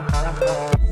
Ha ha ha